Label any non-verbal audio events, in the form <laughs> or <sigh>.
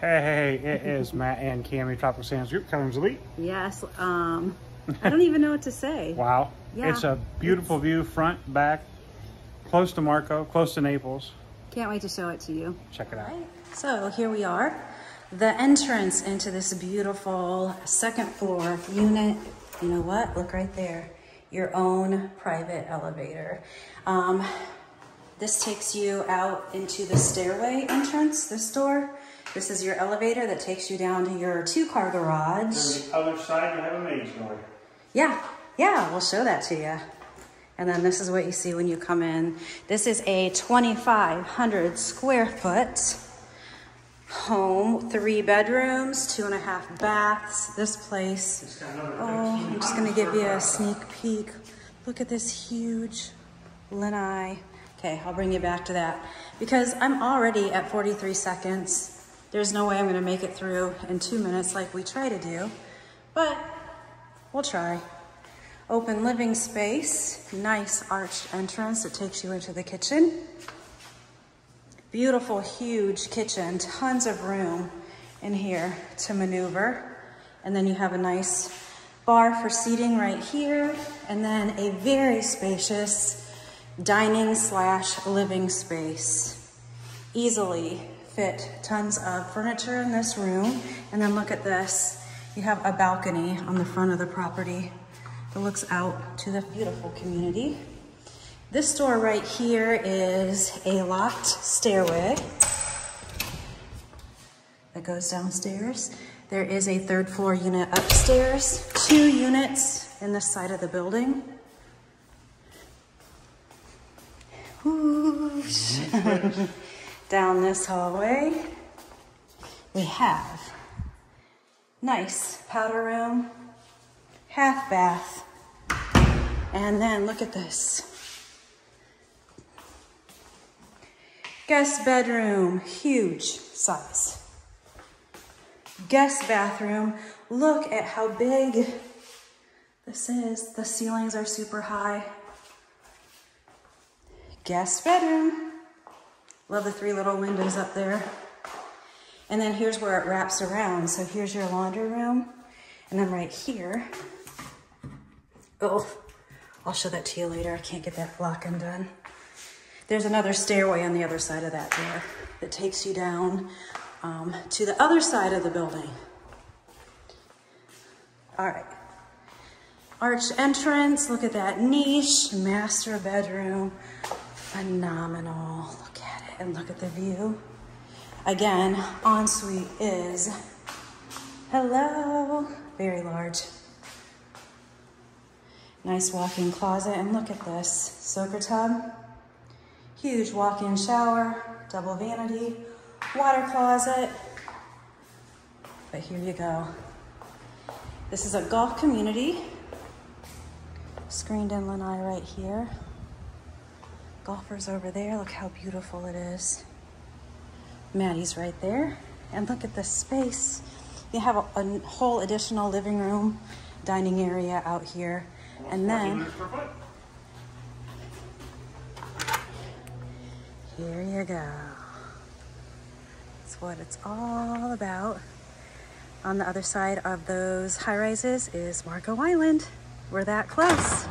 Hey, it is Matt and Cami, Tropical Sands Group, Cummings Elite. Yes. Um, I don't even know what to say. <laughs> Wow. Yeah, it's a beautiful it's- view, front, back, close to Marco, close to Naples. Can't wait to show it to you. Check it out. So here we are, the entrance into this beautiful second floor unit. You know what? Look right there. Your own private elevator. Um, this takes you out into the stairway entrance, this door. This is your elevator that takes you down to your two car garage. On the other side, you have a main door. Yeah, yeah, we'll show that to you. And then this is what you see when you come in. This is a 2,500 square foot home, three bedrooms, two and a half baths. This place, oh, I'm just gonna give you a sneak peek. Look at this huge lanai. Okay, I'll bring you back to that because I'm already at 43 seconds. There's no way I'm gonna make it through in two minutes like we try to do, but We'll try. Open living space, nice arched entrance that takes you into the kitchen. Beautiful, huge kitchen, tons of room in here to maneuver. And then you have a nice bar for seating right here, and then a very spacious dining slash living space. Easily fit tons of furniture in this room. And then look at this. You have a balcony on the front of the property that looks out to the beautiful community. This door right here is a locked stairway that goes downstairs. There is a third floor unit upstairs, two units in this side of the building. <laughs> Whoosh. Down this hallway, we have nice powder room, half bath, and then look at this. Guest bedroom, huge size. Guest bathroom, look at how big this is. The ceilings are super high. Guest bedroom. Love the three little windows up there. And then here's where it wraps around. So here's your laundry room. And then right here, oh, I'll show that to you later. I can't get that lock undone. There's another stairway on the other side of that door that takes you down um, to the other side of the building. All right. Arch entrance, look at that niche, master bedroom. Phenomenal, look and look at the view. Again, ensuite is, hello, very large. Nice walk-in closet, and look at this, soaker tub. Huge walk-in shower, double vanity, water closet. But here you go. This is a golf community. Screened in lanai right here. Golfers over there, look how beautiful it is. Maddie's right there. And look at the space. You have a, a whole additional living room, dining area out here. And then here you go. That's what it's all about. On the other side of those high rises is Marco Island. We're that close.